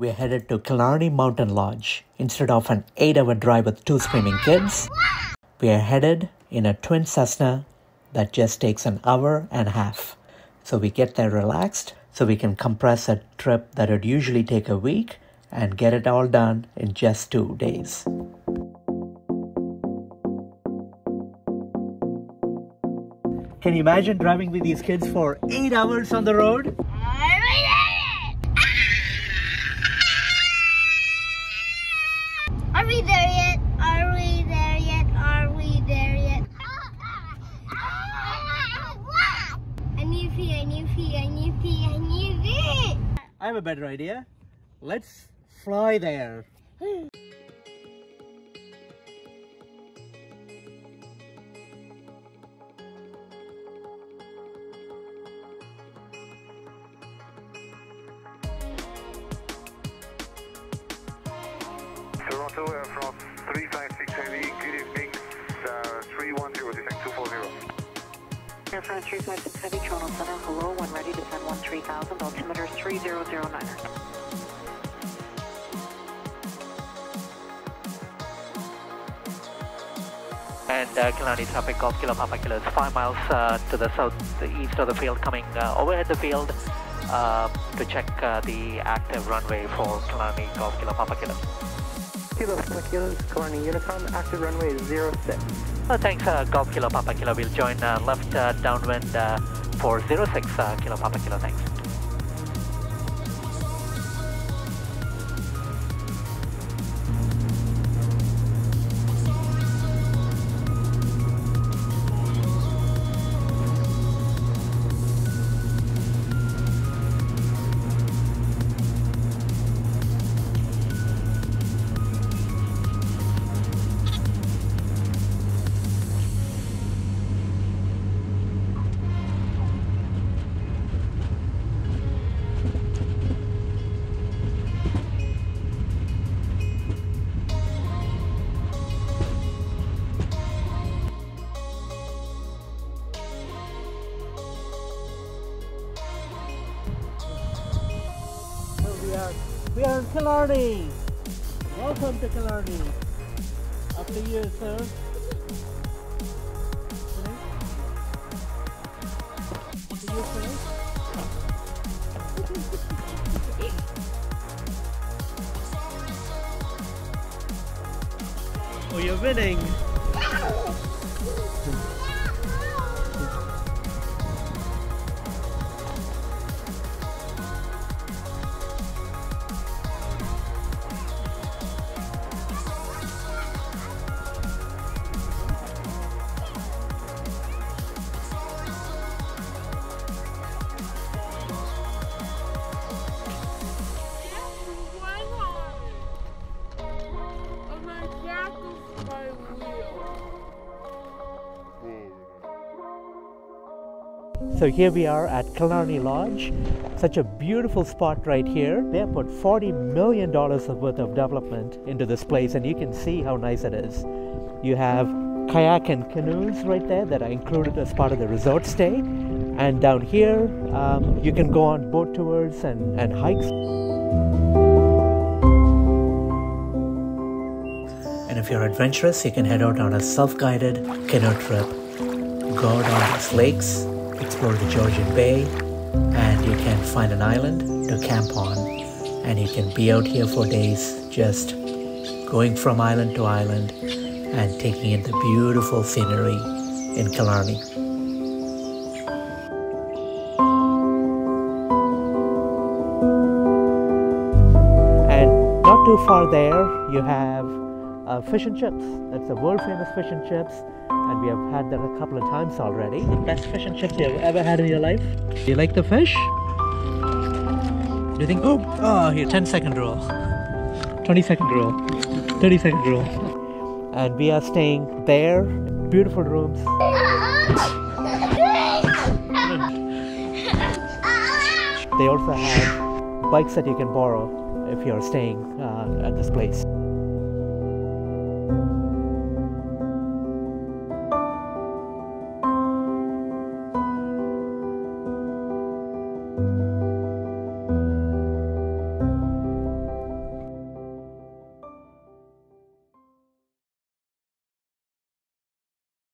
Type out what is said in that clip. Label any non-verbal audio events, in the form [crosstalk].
We're headed to Killarney Mountain Lodge. Instead of an 8 hour drive with two screaming kids, we are headed in a twin Cessna that just takes an hour and a half. So we get there relaxed so we can compress a trip that would usually take a week and get it all done in just two days. Can you imagine driving with these kids for eight hours on the road? Are we there yet? Are we there yet? Are we there yet? I need pee, I need pee, I need pee, I need pee. I have a better idea. Let's fly there. [laughs] Air France 356 Heavy, Toronto Center, hello, one ready, descend 13000, altimeter 3009. And uh, Killarney traffic Golf Kilo Papa Kilo is 5 miles uh, to the south, east of the field, coming uh, overhead the field um, to check uh, the active runway for Killarney Golf Kilo Papa Kilo. Papa Kilo, Killarney Unicom, active runway is 06. Uh, thanks, uh, Golf Kilo Papa Kilo. We'll join uh, left uh, downwind uh, for 06 uh, Kilo Papa Kilo. Thanks. We are we are in Killarney. Welcome to Killarney. Sir. After you, sir. [laughs] oh, you're winning. So here we are at Killarney Lodge. Such a beautiful spot right here. They have put $40 million worth of development into this place and you can see how nice it is. You have kayak and canoes right there that are included as part of the resort stay. And down here, um, you can go on boat tours and, and hikes. And if you're adventurous, you can head out on a self-guided canoe trip. Go down these lakes, explore the Georgian Bay, and you can find an island to camp on. And you can be out here for days just going from island to island and taking in the beautiful scenery in Killarney. And not too far there, you have uh, fish and chips. That's the world famous fish and chips, and we have had that a couple of times already. The best fish and chips you've ever had in your life. Do you like the fish? Do you think, oh, oh, here, 10 second rule, 20 second rule, 30 second rule. And we are staying there, beautiful rooms. They also have bikes that you can borrow if you're staying uh, at this place.